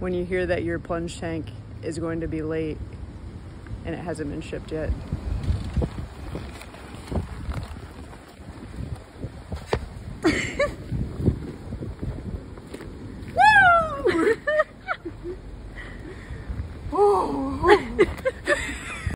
when you hear that your plunge tank is going to be late and it hasn't been shipped yet. Woo! oh.